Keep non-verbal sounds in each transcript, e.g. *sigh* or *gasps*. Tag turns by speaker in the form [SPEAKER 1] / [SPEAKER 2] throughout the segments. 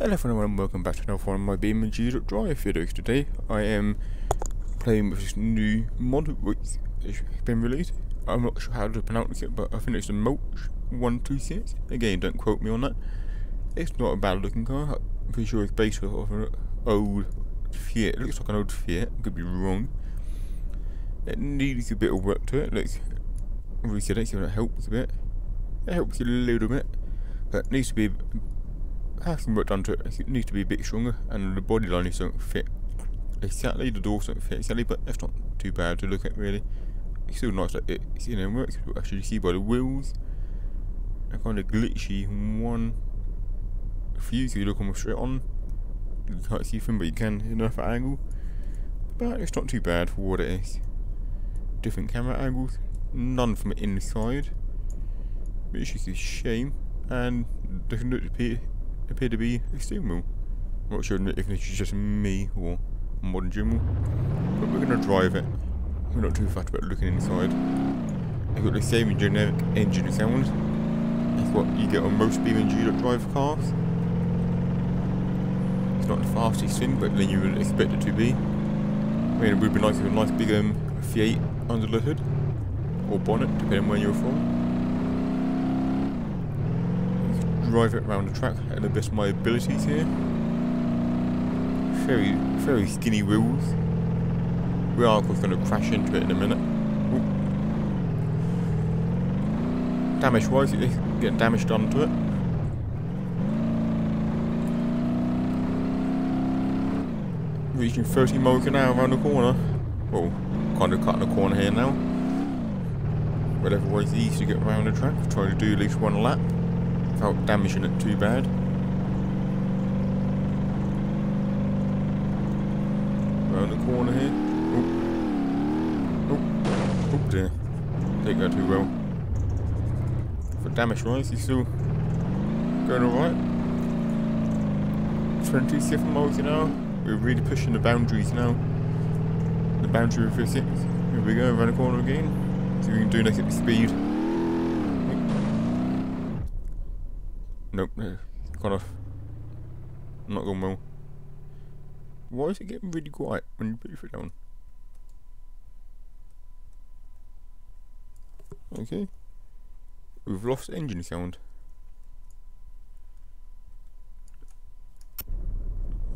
[SPEAKER 1] Hello everyone and welcome back to another one of my BeamNG Drive videos. Today I am playing with this new mod which has been released. I'm not sure how to pronounce it but I think it's the Mulch 126. Again don't quote me on that. It's not a bad looking car. I'm pretty sure it's based off an old Fiat. It looks like an old Fiat. I could be wrong. It needs a bit of work to it. Really good. It helps a bit. It helps a little bit. But it needs to be has some work done to it. It needs to be a bit stronger, and the body line needs to fit exactly. The doors don't fit exactly, but that's not too bad to look at really. It's still nice that it's in and works. Actually, you see by the wheels, a kind of glitchy one fuse. You look almost straight on. You can't see them, but you can enough angle. But it's not too bad for what it is. Different camera angles, none from inside, which is a shame. And doesn't appear appear to be steering. I'm not sure if it's just me or modern general, but we're going to drive it. We're not too fast about looking inside. It's got the same generic engine sound as what you get on most BeamNG drive cars. It's not the fastest thing, but then you would expect it to be. I mean, it would be nice with a nice big um, V8 under the hood, or bonnet, depending on where you're from. Drive it around the track at the best of my abilities here. Very, very skinny wheels. We are going to crash into it in a minute. Damage wise, it's getting damage done to it. Reaching 30 miles an hour around the corner. Well, kind of cutting the corner here now. Whatever it's easy to get around the track, try to do at least one lap without damaging it too bad. Around the corner here. Oh, oh, oh dear. Didn't go too well. For damage wise, he's still going alright. 27 miles an hour. We're really pushing the boundaries now. The boundary of physics. Here we go, around the corner again. See if we can do next at speed. Nope, kind of not going well. Why is it getting really quiet when you put your foot down? Okay. We've lost engine sound.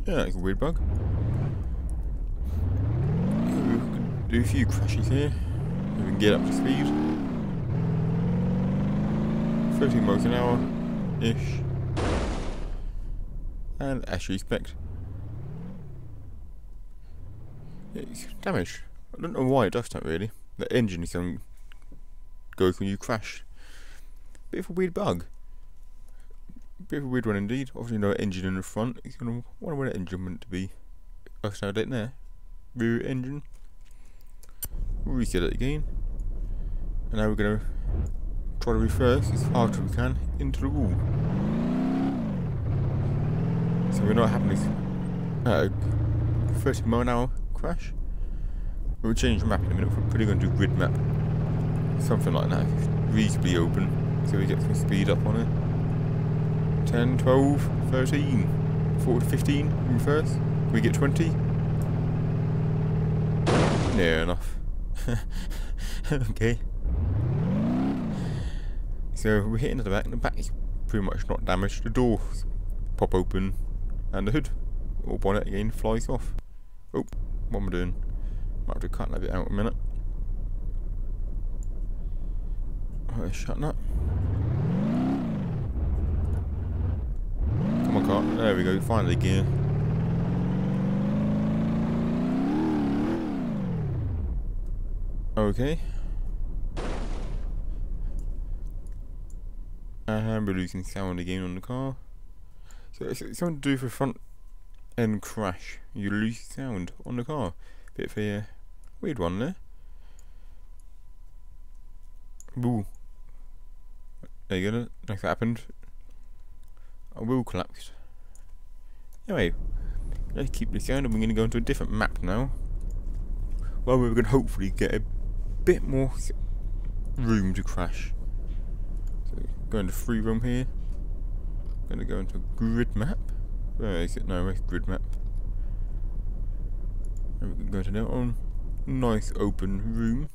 [SPEAKER 1] Yeah, that's a weird bug. we can do a few crashes here. We can get up to speed. 30 miles an hour ish. And as you expect, it's damaged. I don't know why it does that really. The engine is going go when you crash. Bit of a weird bug. Bit of a weird one indeed. Obviously no engine in the front. It's gonna wonder where the engine meant to be. I found it there. Rear engine. Reset it again. And now we're gonna try to reverse as hard as we can into the wall. So we're not having this uh, 30 mile an hour crash. We'll change the map in a minute. We're probably going to do grid map. Something like that. It's reasonably open. So we get some speed up on it. 10, 12, 13, 14, 15 reverse. We get 20. Near enough. *laughs* okay. So we're hitting the back, and the back is pretty much not damaged. The door pop open, and the hood or bonnet again flies off. Oh, what am I doing? Might have to cut that bit out a minute. Oh, shutting up. Come on, car. There we go. Finally, gear. Okay. And we're losing sound again on the car. So it's, it's something to do the front end crash. You lose sound on the car. Bit of a uh, weird one there. Ooh. There you go. Like that happened. I will collapse. Anyway, let's keep this going and we're going to go into a different map now. Well, we're going to hopefully get a bit more room to crash. Go into free room here. I'm Going to go into grid map. Where is it? Where's grid map? And we can go to that one. Nice open room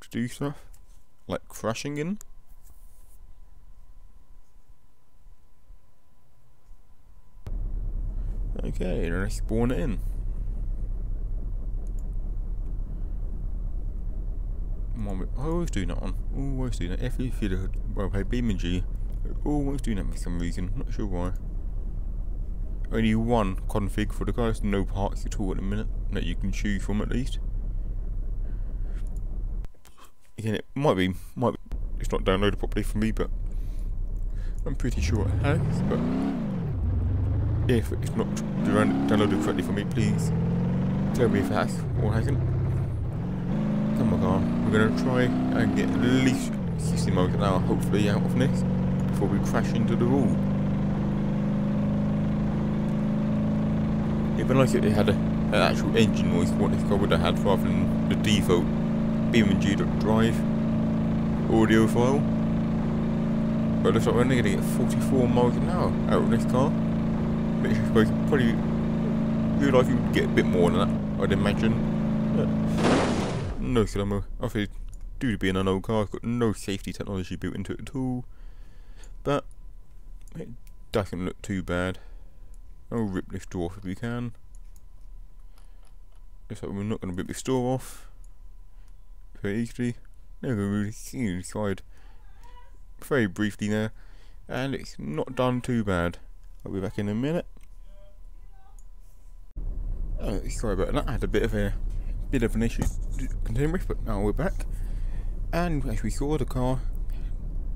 [SPEAKER 1] to do stuff. Like crashing in. Okay, let's spawn it in. I always do that one. Always do that. Every video where I play BeamNG, I always do that for some reason. Not sure why. Only one config for the guys, no parts at all at the minute that you can choose from at least. Again, it might be, might be, it's not downloaded properly for me, but I'm pretty sure it has. But if it's not downloaded correctly for me, please tell me if it has or hasn't. Come on. We're gonna try and get at least 60 miles an hour, hopefully, out of this before we crash into the wall. Even like if it had a, an actual engine noise, what this car would have had rather than the default BeamNG.drive audio file. But it looks like we're only going to get 44 miles an hour out of this car. Which I suppose probably real life you would get a bit more than that, I'd imagine. But no slammer. Obviously, due to being an old car, it's got no safety technology built into it at all. But it doesn't look too bad. I'll rip this door off if we can. Looks like we're not going to rip this door off very easily. Never really seen inside very briefly there, and it's not done too bad. I'll be back in a minute. Oh, sorry about that. I had a bit of a bit of an issue to but now we're back. And as we saw, the car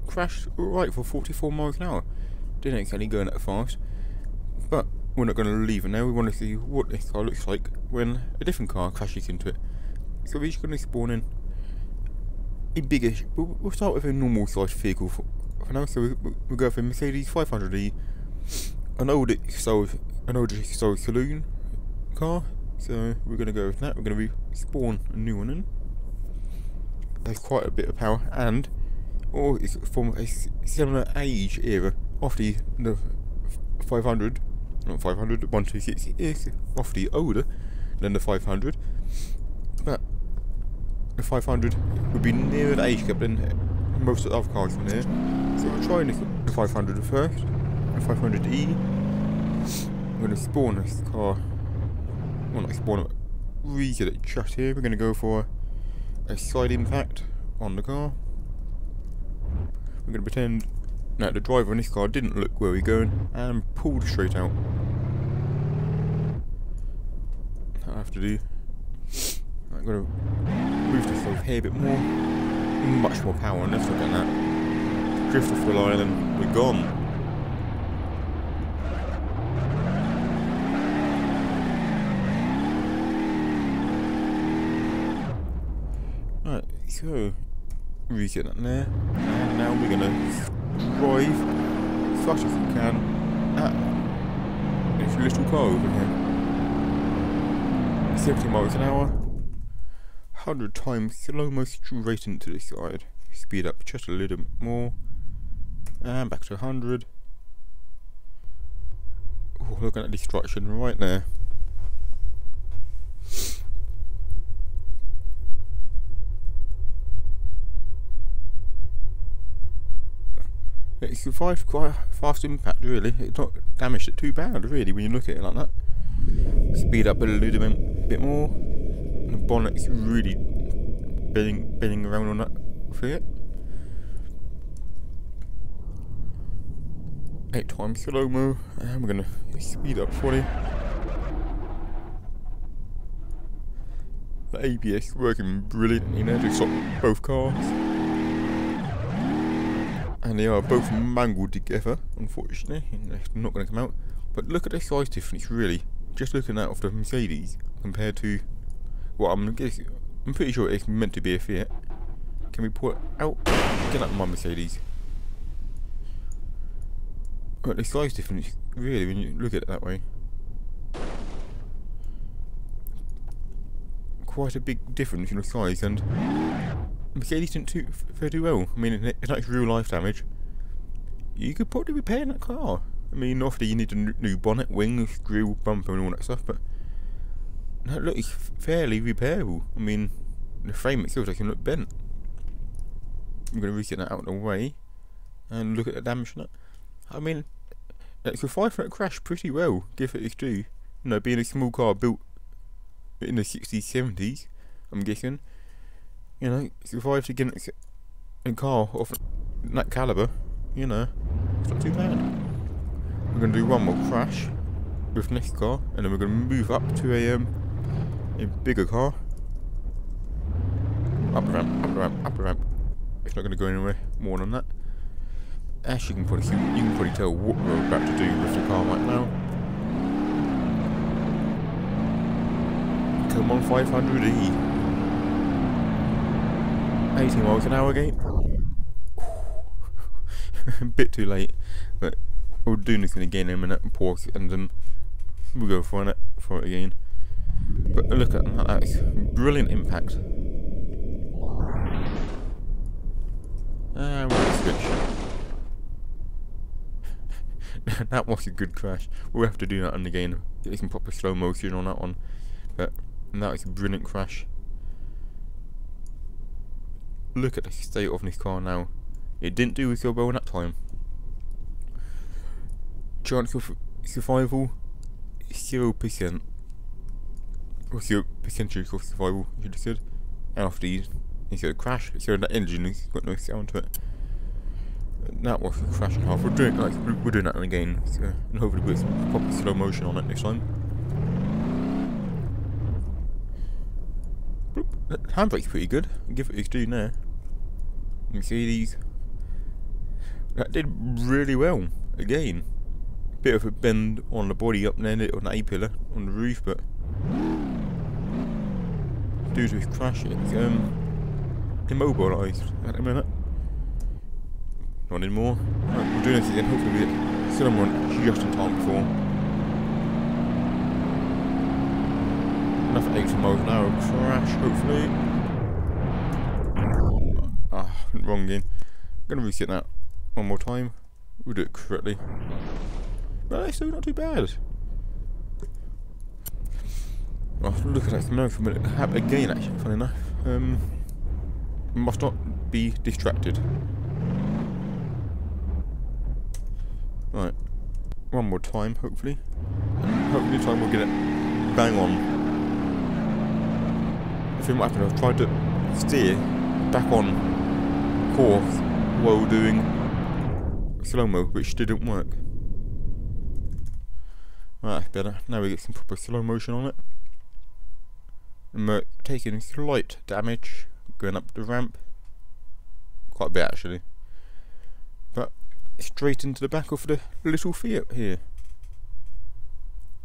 [SPEAKER 1] crashed right for 44 miles an hour. Didn't exactly go that fast, but we're not going to leave it now. We want to see what this car looks like when a different car crashes into it. So we're just going to spawn in a biggish. We'll, start with a normal sized vehicle for, for now. So we, we'll go for Mercedes 500e, an old style, an old style saloon car. So we're going to go with that. We're going to spawn a new one in. There's quite a bit of power and, or it's from a similar age era. After the 500 not 500, 126 is awfully older than the 500, but the 500 would be nearer the age gap than most of the other cars in here. So we're trying the 500 first, the 500E. I'm going to spawn this car, well not spawn reset it just here. We're going to go for a side impact on the car. We're going to pretend that the driver in this car didn't look where we are going and pulled straight out. I have to do. I'm gonna move this over here a bit more. Much more power on this, look at that. Drift off the line and we're gone. So reset that there. And now we're gonna drive as fast as we can at this little car over here. 70 miles an hour, 100 times slow-mo straight into the side. Speed up just a little bit more, and back to 100. Oh, look at destruction right there. It survived quite a fast impact, really. It's not damaged it too bad, really, when you look at it like that. Speed up a little bit, bit more. The bonnet's really bending, bending around on that for it. Eight times slow mo, and we're gonna speed up 40. The ABS working brilliantly now to stop both cars and er they are both mangled together, unfortunately, they're not going to come out. But look at the size difference, really. Just looking at of the Mercedes compared to what I'm guessing. I'm pretty sure it's meant to be a Fiat. Can we pull it out? Get out my Mercedes. But the size difference, really, when you look at it that way. Quite a big difference in the size, and Mercedes didn't do very well. I mean, it's like real life damage. You could probably repair that car. I mean, obviously you need a new bonnet, wings, grill, bumper and all that stuff, but that looks fairly repairable. I mean, the frame itself doesn't look bent. I'm going to reset that out of the way and look at the damage on. I mean, it survived that crash pretty well, give it its due. You know, being a small car built in the 60s, 70s, I'm guessing. You know, survived against a car of that caliber, you know, it's not too bad. We're going to do one more crash with next car, and then we're going to move up to a, um, a bigger car. Up ramp, up ramp, up ramp. It's not going to go anywhere more than that. As you can probably you can probably tell what we're about to do with the car right now. Come on, 500E. 80 miles an hour again. a *laughs* bit too late, but we'll do this again in a minute and pause and then we'll go for it for it again. But look at that, that's brilliant impact. Ah, and we'll switch. *laughs* that was a good crash. We'll have to do that again. Get some proper slow motion on that one. But that was a brilliant crash. Look at the state of this car now. It didn't do so well that time. Chance of survival, 0%. Or 0 percentage of survival, you have said. After these, it's going to crash, so that engine has got no sound to it. That was a crash and half. We're doing like we're doing that again, so and hopefully with proper slow motion on it next time. handbrake's pretty good. i Give it its due there. Mercedes. That did really well. Again. Bit of a bend on the body up and there on the A pillar on the roof, but due to his crash it's um immobilized at the minute. Not anymore. Right, we'll do this again, hopefully we get someone just in time before. Enough 80 miles an hour crash, hopefully. *laughs* Wrong again. I'm gonna reset that one more time. We'll do it correctly. But still not too bad. Oh, look at that now for a minute. Happen again, actually, funny enough. Um, must not be distracted. Right. One more time, hopefully. Hopefully this time we'll get it bang on. If it might happen, I've tried to steer back on course while doing slow-mo, which didn't work. Right, that's better. Now we get some proper slow motion on it. And we're taking slight damage going up the ramp. Quite a bit actually. But straight into the back of the little Fiat here.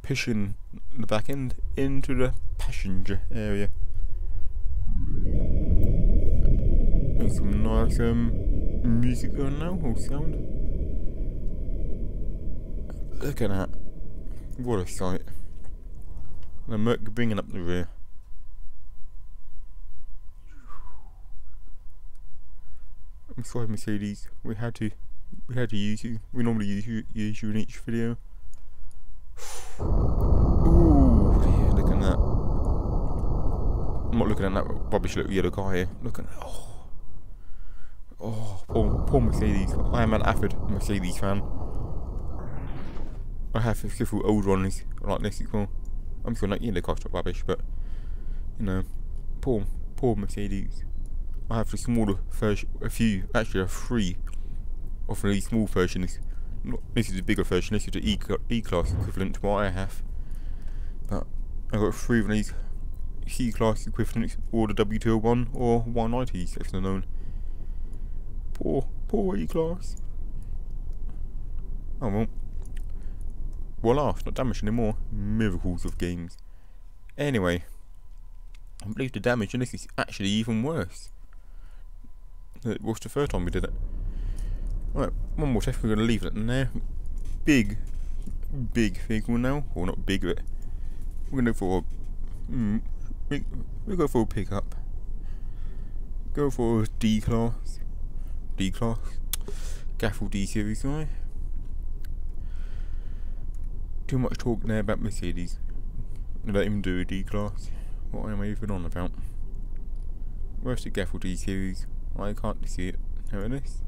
[SPEAKER 1] Pushing the back end into the passenger area. There's some nice um, music going now, or sound. Look at that. What a sight. The Merc bringing up the rear. I'm sorry Mercedes, we had to we had to use you. We normally use you use you in each video. Ooh, yeah, look at that. I'm not looking at that rubbish little yellow car here. Look at that. Oh, oh poor, poor Mercedes. I am an avid Mercedes fan. I have few old ones like this as well. I'm sure like yellow car's not rubbish, but you know, poor, poor Mercedes. I have the smaller version, a few, actually a three of the small versions. This is a bigger version, this is the E-Class equivalent to what I have. But I've got three of these C-Class equivalents, or the W201 or 190s, as they're known. Poor, poor E-Class. Oh well. Voila, it's not damaged anymore. Miracles of games. Anyway, I believe the damage in this is actually even worse. It was the third time we did it. Right, one more test, we're going to leave it in there. Big, big vehicle now, or not big, but we're going to go for, mm, we, we'll go for a pickup. Go for a D-Class, D-Class, Gavril D-Series guy. too much talk there about Mercedes. Let him do a D class. What am I even on about? Where's the Gavril D series? I can't see it. Here it is.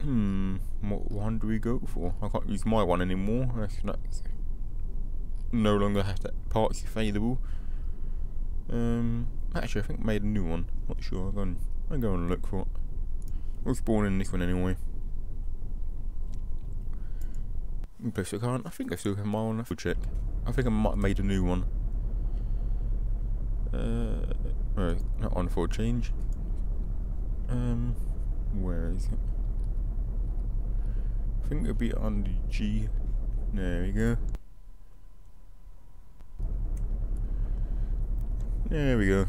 [SPEAKER 1] Hmm, what one do we go for? I can't use my one anymore. That's nice. No longer has that parts available. Um, actually, I think I made a new one. Not sure. I'm. I'm going to look for it. I was born in this one anyway. Plus, I. I think I still have my one. I will check. I think I might have made a new one. Uh, right, not on for a change. Um, where is it? I think it'll be on the G. There we go. There we go.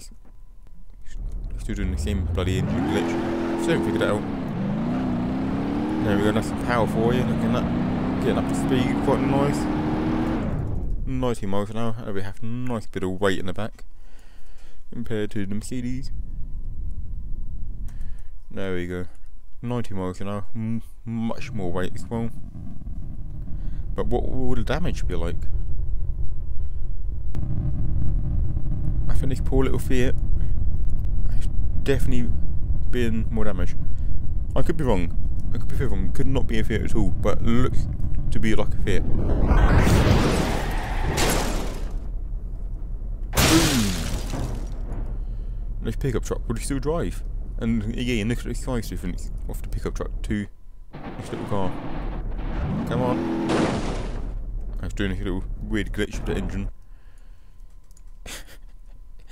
[SPEAKER 1] Still doing the same bloody engine glitch. Still haven't figured it out. There we go, nice and power for you. Looking at. Getting up to speed, quite nice. 90 miles an hour, and we have a nice bit of weight in the back compared to the Mercedes. There we go. 90 miles an hour, M much more weight as well. But what will the damage be like? I think this poor little Fiat has definitely been more damage. I could be wrong. I could be wrong. Could not be a Fiat at all, but looks to be like a Fiat. Boom. This pickup truck would still drive. And again, look at the size difference of the pickup truck to this little car. Come on. I was doing a little weird glitch with the engine. *laughs*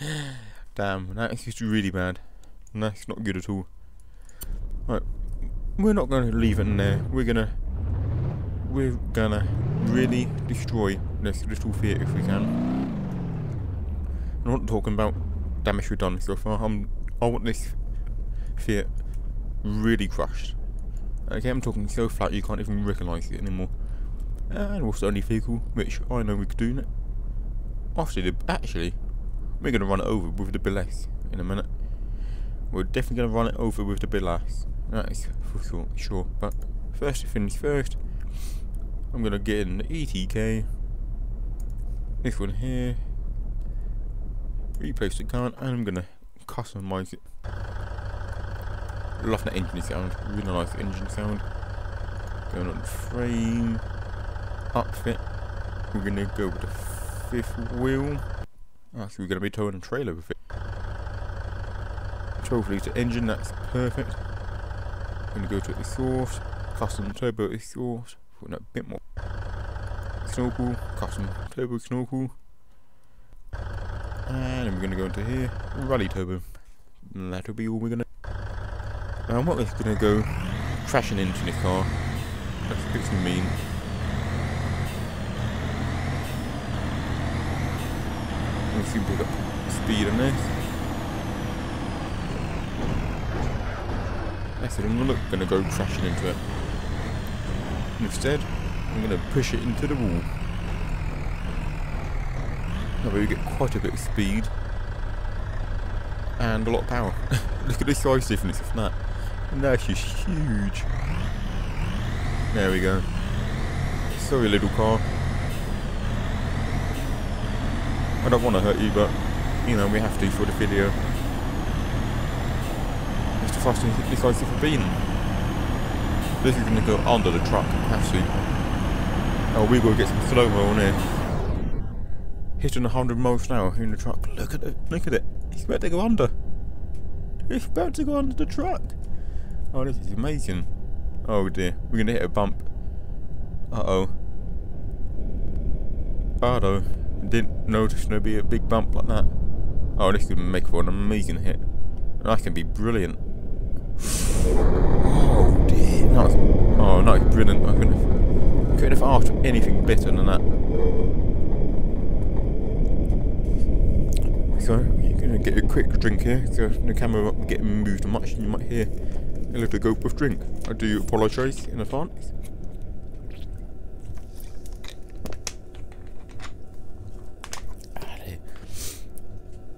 [SPEAKER 1] *gasps* Damn, that's really bad. That's not good at all. Right, we're not going to leave it in there. We're gonna, we're gonna really destroy this little Fiat if we can. I'm not talking about damage we've done so far. I'm, I want this Fiat really crushed. Okay, I'm talking so flat you can't even recognise it anymore. And also only vehicle, which I know we could do. After the actually, we're gonna run it over with the Belaz in a minute. We're definitely gonna run it over with the Belaz. That is for sure, sure. But first things first, I'm gonna get in the ETK. This one here. Replace the car, and I'm gonna customize it. Love that engine sound. Really nice engine sound. Going on frame. Upfit. We're gonna go with the fifth wheel. Actually, we're gonna be towing a trailer with it. 12 litre engine, that's perfect. Gonna go to the exhaust. Custom turbo exhaust. Putting a bit more snorkel. Custom turbo snorkel. And then we're gonna go into here. Rally turbo. That'll be all we're gonna I'm not just gonna go crashing into the car. That's a bit mean. Let's see pick up speed on this. I said I'm not gonna go crashing into it. Instead, I'm gonna push it into the wall. That way we get quite a bit of speed. And a lot of power. *laughs* Look at the size difference of that. And that's just huge. There we go. Sorry little car. I don't want to hurt you, but, you know, we have to for the video. It's the fastest this guy's ever been. This is going to go under the truck, to. Oh, we will get some slow-mo on here. Hitting 100 miles an hour in the truck. Look at it, look at it. He's about to go under. He's about to go under the truck. Oh, this is amazing. Oh dear, we're gonna hit a bump. Uh-oh. Oh Didn't notice there'd be a big bump like that. Oh, this could make for an amazing hit. And I can be brilliant. Oh dear. No, oh, no, it's brilliant. I couldn't have, couldn't have asked for anything better than that. So, you're gonna get a quick drink here, so the camera won't be getting moved much, and you might hear a little gulp of drink. I do apologise in advance.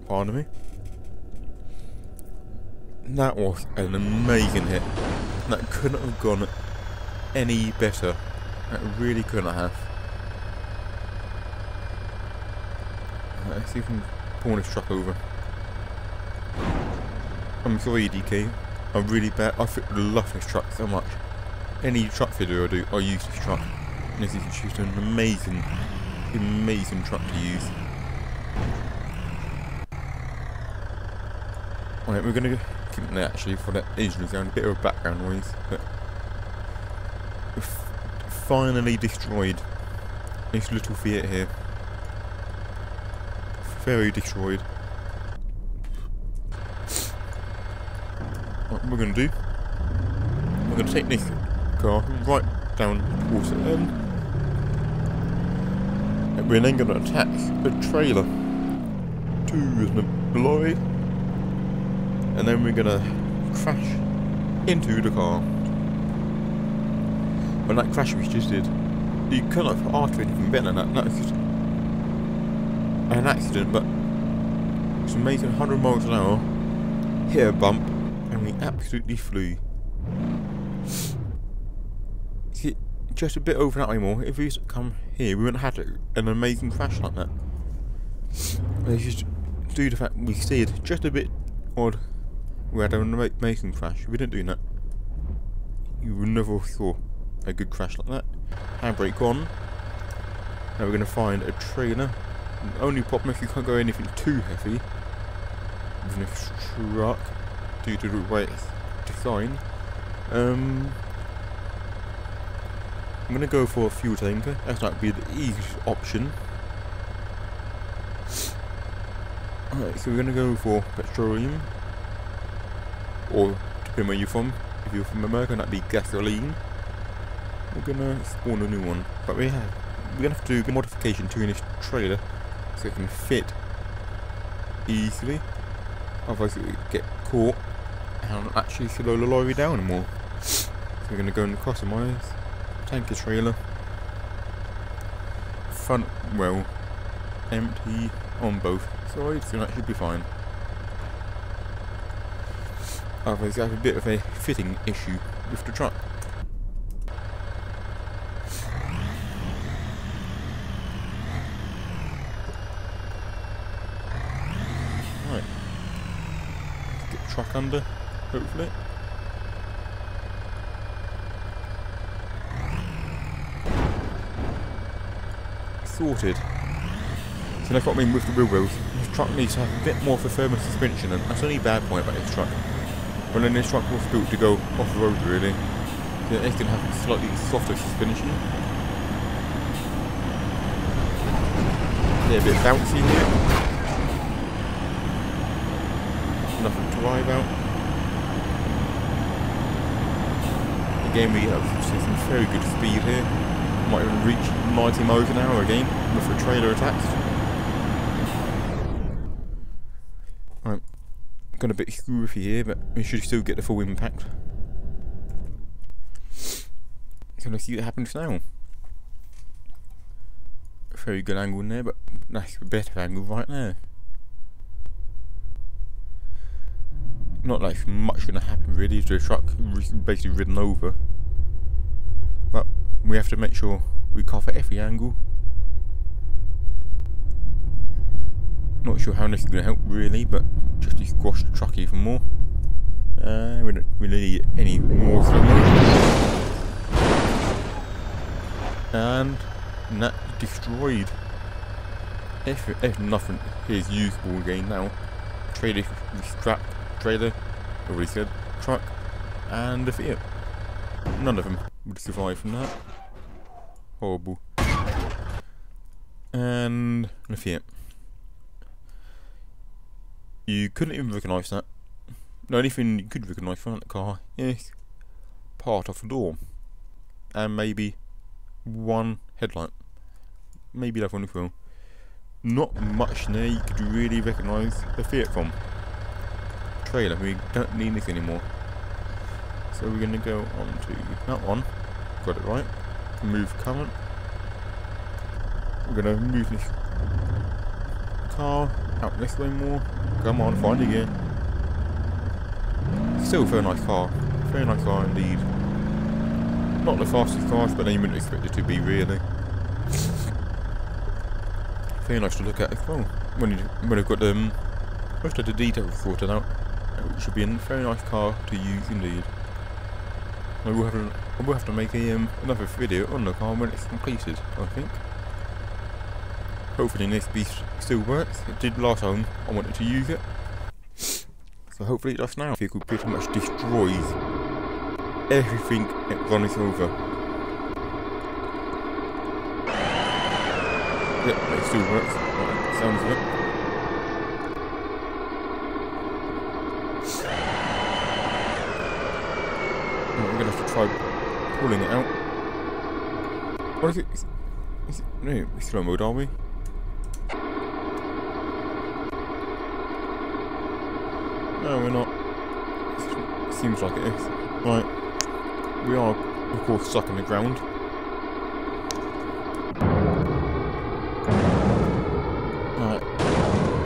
[SPEAKER 1] Pardon me. That was an amazing hit. That couldn't have gone any better. That really couldn't have. Let's see if we can pull this truck over. I'm sorry DK. I'm really bad. I love this truck so much. Any truck video I do, I use this truck. And this is just an amazing, amazing truck to use. Right, we're gonna keep it actually for that engine sound, a bit of a background noise, but we've finally destroyed this little Fiat here. Very destroyed. What we're gonna do, we're gonna take this car right down towards the end, and we're then gonna attach a trailer to the lorry and then we're gonna crash into the car. When that crash we just did, you couldn't have for anything better than that. Just an accident, but it's amazing 100 miles an hour, hit a bump, and we absolutely flew. See, just a bit over that way more, if we come here, we wouldn't have had an amazing crash like that. It's just to the fact we steered just a bit odd we had an amazing crash. We didn't do that. You would never saw a good crash like that. Handbrake on. Now we're going to find a trailer. The only problem is you can't go anything too heavy with this truck due to the way it's designed. Um, I'm going to go for a fuel tanker. That's not be the easiest option. Alright, so we're going to go for petroleum or depending where you're from. If you're from America, that'd be gasoline. We're gonna spawn a new one, but we have we're gonna have to do a modification to this trailer so it can fit easily. Otherwise, it will get caught and actually slow the lorry down anymore. So we're gonna go and customize tanker trailer, front well empty on both sides, so that should be fine. Otherwise, you have a bit of a fitting issue with the truck. Right. Get the truck under, hopefully. Sorted. So that's what I mean with the wheel wells. This truck needs to have a bit more of a firmer suspension and that's the only bad point about this truck. Well then this truck was built to go off-road really. So it can have a slightly softer suspension. Yeah, a bit bouncy here. Nothing to worry about. Again we have some very good speed here. Might even reach 90 miles an hour again with a trailer attached. Got a bit screwy here, but we should still get the full impact. So let's see what happens now. Very good angle in there, but that's a better angle right there. Not like much to happen really, the truck basically ridden over. But we have to make sure we cover every angle. Not sure how this is going to help really, but just to squash the truck even more. Uh, we don't really need any more And that destroyed. If, if nothing is usable again now, trailer scrap trailer, already said, truck, and the Fiat. None of them would survive from that. Horrible. And the Fiat. You couldn't even recognise that. The only thing you could recognise from that car is part of the door. And maybe one headlight. Maybe that one as well. Not much there you could really recognise the Fiat from. Trailer, we don't need this anymore. So we're going to go on to that one. Got it right. Move current. We're going to move this car out this more. Come on, find again. Still a very nice car. Very nice car indeed. Not the fastest cars, but you wouldn't expect it to be really. Very nice to look at as well. When, you, when you've got um, most of the details sorted out, it should be a very nice car to use indeed. I will have to, I will have to make a, um, another video on the car when it's completed, I think. Hopefully this beast still works. It did last time I wanted to use it. So hopefully it does now. Vehicle pretty much destroys everything it runs over. Yep, it still works. Right, sounds good. we're gonna have to try pulling it out. What is it? Is, it no, it's slow mode, are we? No, we're not. It Seems like it is. Right. We are, of course, stuck in the ground. Right.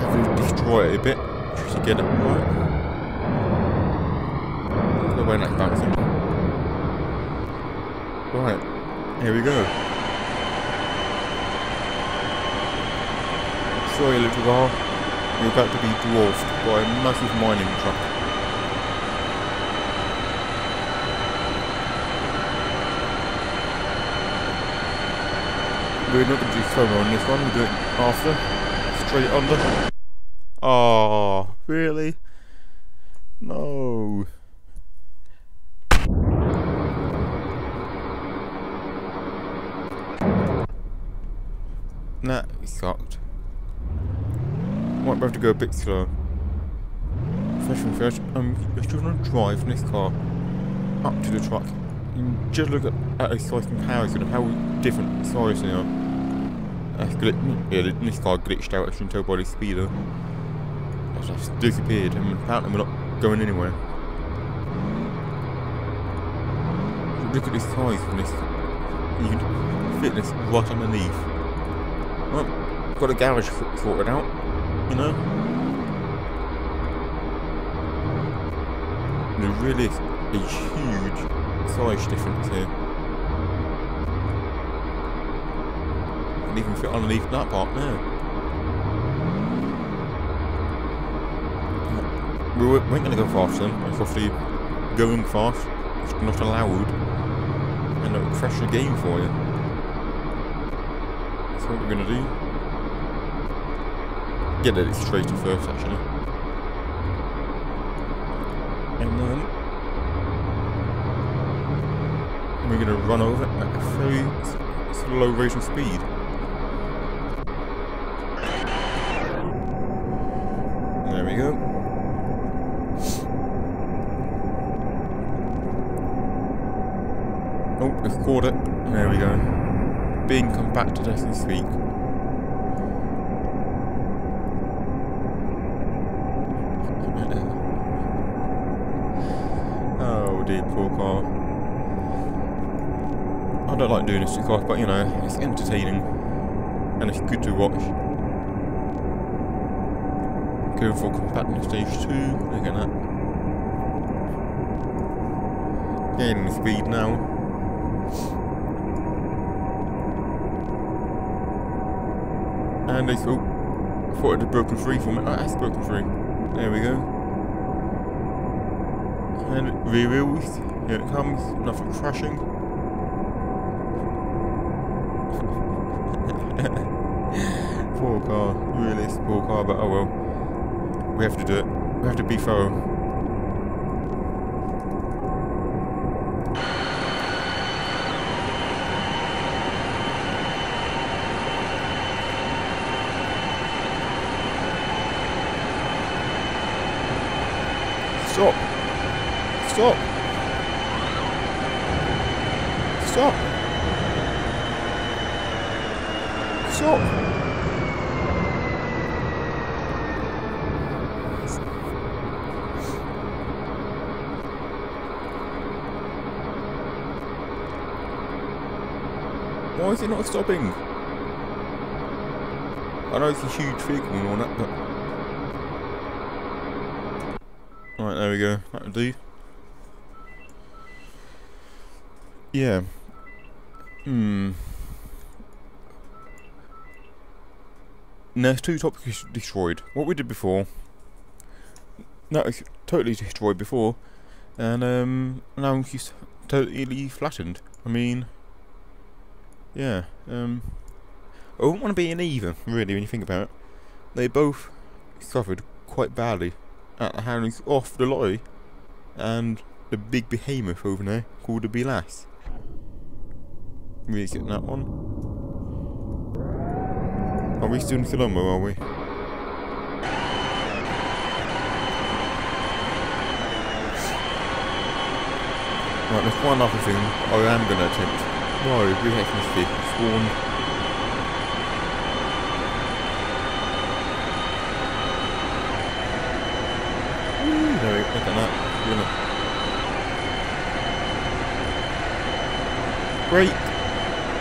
[SPEAKER 1] Have to destroy it a bit to get it right. The way that's bouncing. Right. Here we go. Sorry, little car. You're about to be dwarfed by a massive mining truck. We're not going to do slow on this one, we'll do it after. Straight under. Oh, really? No. That sucked might have to go a bit slow. First and first, I'm um, just going to drive this car up to the truck. You just look at, at a size comparison of how different size they are. Yeah, this car glitched out, I shouldn't tell by the speeder. It's just disappeared and apparently we're not going anywhere. Look at this size from this. You can fit this right underneath. Well, got a garage sorted out you know? There really is a huge size difference here. Can even fit underneath that part now. We weren't going to go fast then, it's obviously going fast, it's not allowed, and it'll crash the game for you. That's what we're going to do get it straighter first actually. And then we're gonna run over at a very slow rate of speed. There we go. Oh, we've caught it. There we go. Being compacted as we speak. Poor car. I don't like doing this to cars, but you know, it's entertaining and it's good to watch. Going for compactness stage 2, look at that. Gaining speed now. And they thought, I thought it had broken free from it. Oh, it's broken free. There we go. And rear wheels, here it comes, nothing crashing. *laughs* poor car, really poor car, but oh well. We have to do it. We have to be thorough. Stop! Stop. Stop. Stop. Why is it not stopping? I know it's a huge vehicle and all that, but... Right, there we go. That'll do. Yeah. Hmm. There's two topics destroyed. What we did before, that was totally destroyed before, and um, now he's totally flattened. I mean, yeah, um, I wouldn't want to be in either, really, when you think about it. They both suffered quite badly at the hands of the lorry and the big behemoth over there called the Belaz. Really getting that one. Are we still in Colombo, are we? Right, there's one other thing I am going to attempt. No, rehashing this vehicle. Sworn. Woo, there we go, look at that. Great!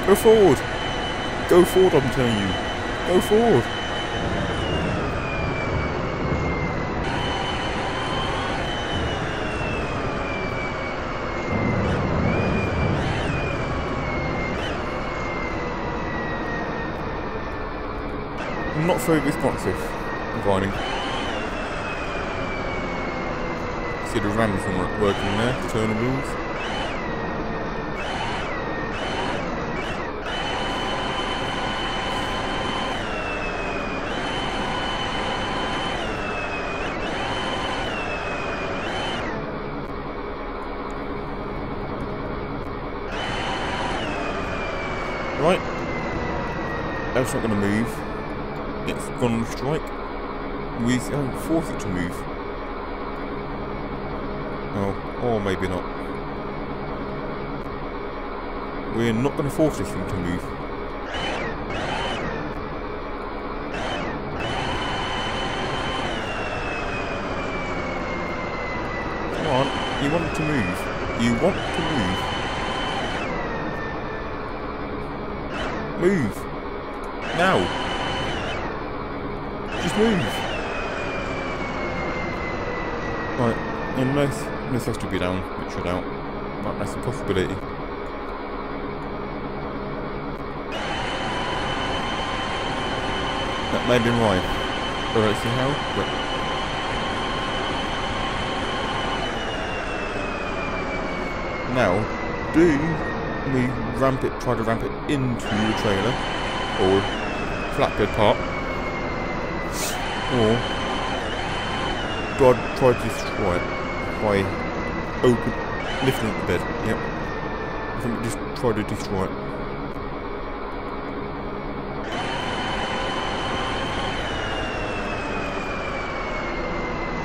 [SPEAKER 1] Go forward! Go forward, I'm telling you. Go forward. I'm not very responsive riding. See the rams not working there, turn wheels. Right. That's not going to move. It's gone on strike. We oh, force it to move. Oh, or maybe not. We're not going to force this thing to move. Come on, you want it to move. You want to move. Move. Now. Just move. Right, unless this has to be down, which I doubt. But that's a possibility. That may be right. Don't see how, but... Now, do we ramp it, try to ramp it into the trailer, or flatbed part, or God try to destroy it by open, lifting the bed, yep. I think just try to destroy it.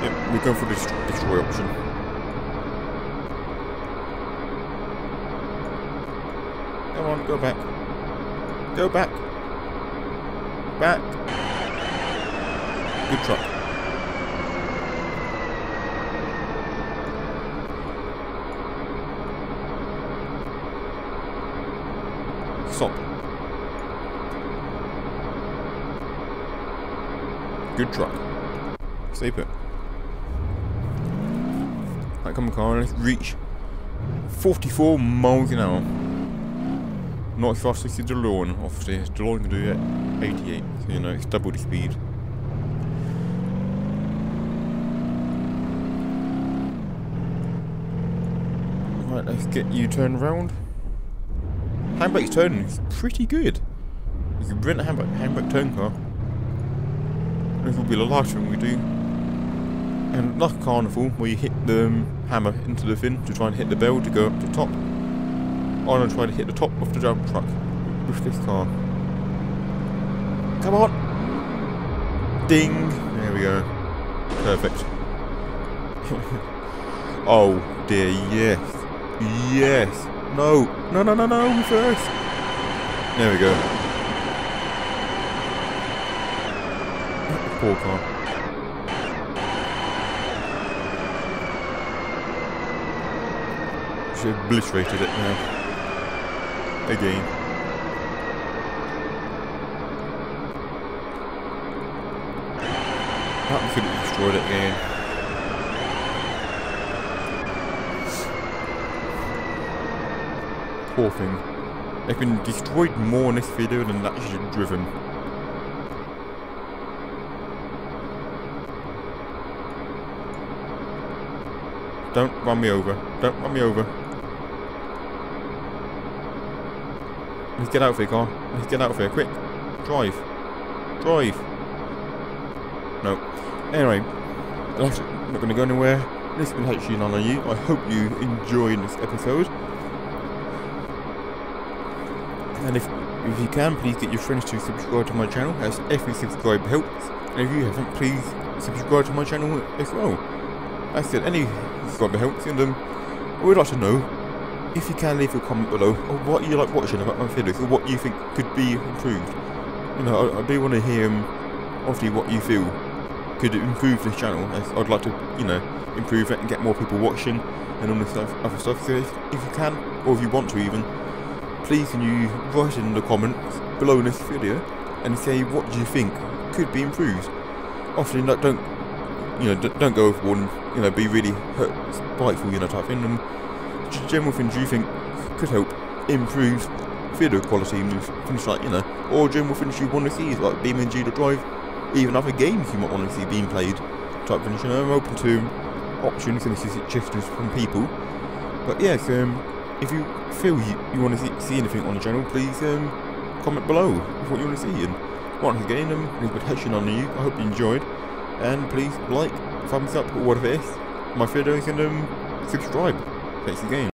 [SPEAKER 1] Yep, we're going for the destroy option. Come on, go back. Go back. Back. Good truck. Stop. Good truck. Stay put. Right, come on, car, let's reach 44 miles an hour. Not fast as the DeLorean, obviously. DeLorean can do it 88, so you know, it's double the speed. Right, let's get you turned around. Handbrake's turning is pretty good. You can rent a handbrake, handbrake turn car. This will be the last thing we do. And like Carnival, where you hit the um, hammer into the fin to try and hit the bell to go up to top. I'm gonna try to hit the top of the dump truck with this car. Come on! Ding! There we go. Perfect. *laughs* oh dear, yes. Yes! No! No, no, no, no! First! There we go. *laughs* Poor car. She obliterated it now again. That could have destroyed it again. poor thing. They've been destroyed more in this video than that actually driven. Don't run me over. Don't run me over. Let's get out of here, car. Let's get out of here, quick. Drive. Drive. No. Anyway, that's not going to go anywhere. This has been HG None on you. I hope you enjoyed this episode. And if if you can, please get your friends to subscribe to my channel, as every subscribe helps. And if you haven't, please subscribe to my channel as well. I said, any subscriber helps, and um, I would like to know if you can leave a comment below of what you like watching about my videos, or what you think could be improved. You know, I, I do want to hear, um, obviously, what you feel could improve this channel. I'd like to, you know, improve it and get more people watching and all this other stuff. So if, if you can, or if you want to even, please can you write in the comments below this video and say what do you think could be improved. Often don't, don't you know don't go overboard and you know be really hurt, spiteful you know type thing. And general things you think could help improve video quality and things like you know, or general things you want to see like BeamNG.drive, even other games you might want to see being played type things. You know, I'm open to options and suggestions from people. But yes, um, if you feel you, you want to see, see anything on the channel, please um, comment below what you want to see. And once again, um, it's been touching on you. I hope you enjoyed. And please like, thumbs up, or whatever it is, my videos, and um, subscribe. Thanks again.